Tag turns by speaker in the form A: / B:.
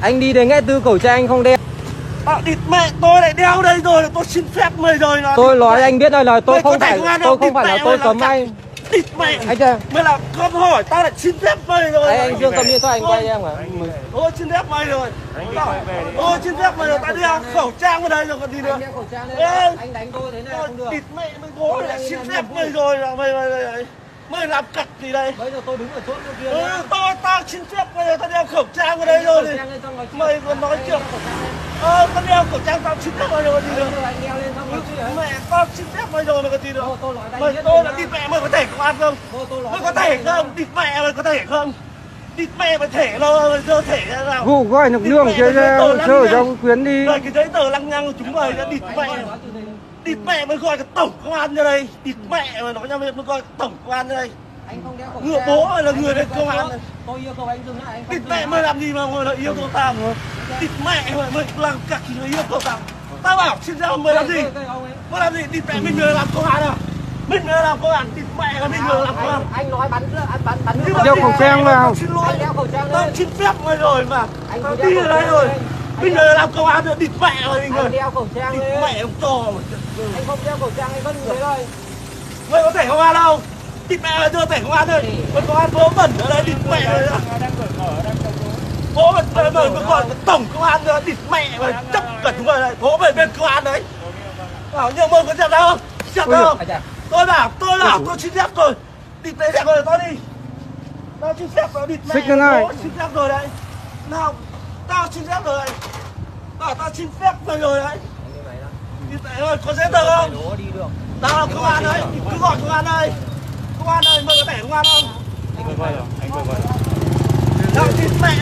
A: Anh đi đến ngã tư khẩu trang anh không đeo?
B: À, địt mẹ tôi lại đeo đây rồi tôi xin phép mày rồi nó
A: Tôi nói anh biết rồi là tôi
B: Mày
A: không phải tôi
B: không?
A: phải là
B: mẹ
A: tôi cấm anh.
B: địt mẹ
A: Anh chưa?
B: mày là con hỏi tao lại xin phép mày rồi
A: Đấy, anh Dương cầm điện thoại anh quay em à
B: Tôi xin phép mày rồi. Tôi xin phép mày rồi tao đeo khẩu trang vào đây rồi còn gì nữa.
A: Anh đánh tôi thế này không được.
B: địt mẹ mày bố lại xin phép mày rồi là mày mày mày mày làm cặc gì đây?
A: Bây giờ tôi đứng ở chỗ kia
B: Ừ,
A: nhá.
B: tao tao xin phép mày rồi tao đeo khẩu trang vào đây rồi. thì mày còn nói chuyện ờ tao đeo khẩu trang tao xin phép mày rồi còn gì nữa
A: Bây giờ
B: mẹ tao xin phép mày rồi mày có gì nữa
A: Tôi- tôi anh
B: mày tôi là
A: nhá.
B: địt mẹ mày có thể công an không?
A: Tôi tôi
B: mày có thể không? Địt mẹ mày có thể không địt mẹ mày thể mày dơ thể ra nào.
C: Vụ gọi đường kia ra chờ trong quyến đi.
B: Rồi cái giấy tờ lăng nhăng của chúng mày đã địt mẹ. Địt mẹ mày gọi cái tổng công an ra đây. Địt mẹ mày nói cho mày mày gọi tổng công an ra đây.
A: Anh không đeo khẩu
B: Ngựa bố là người
A: Anh
B: công an.
A: Tôi yêu cầu anh dừng lại anh
B: địt mẹ mày làm gì mà mày lại yêu cầu tao địt mẹ mày mày làm cặc gì mà yêu cầu tao. Tao bảo xin ra mày làm gì? mày làm gì? Địt mẹ mình người làm công an à? Mình người làm công an địt mẹ là mình người làm công an.
A: Anh, anh nói bắn nữa, anh bắn
B: mà
C: Đeo khẩu trang vào.
B: xin lỗi
A: Anh đeo khẩu trang
B: tao
A: lên.
B: xin phép mày rồi mà.
A: Anh
B: đi ở đây
A: trang
B: rồi. mình người làm công an rồi địt mẹ mày mình
A: Anh
B: người.
A: đeo khẩu trang
B: địt
A: lên.
B: mẹ ông to mà.
A: Anh không đeo khẩu trang anh vẫn thế thôi.
B: mày có thể công an đâu. Địt mẹ mày đưa thể công an thôi mày công an bố bẩn ở đây địt mẹ đó. bố mày gọi là tổng công an nữa địt mẹ mày chấp cả chúng mày đây bố mày bên công an đấy. Bảo nhưng mà có chặt đâu không? Chặt đâu tôi bảo tôi bảo tôi xin phép rồi. Địt mẹ rồi tao đi tao xin phép rồi địt mẹ
C: Xích cái này.
B: xin phép rồi đấy nào tao xin phép rồi đấy bảo tao xin phép mày rồi đấy địt mẹ ơi có giấy tờ không
A: Đố đi được.
B: tao là công an đấy cứ gọi công an đây công an ơi mày có thể công an không
D: Anh vừa gọi rồi, anh vừa gọi rồi.
B: Nào, địt mẹ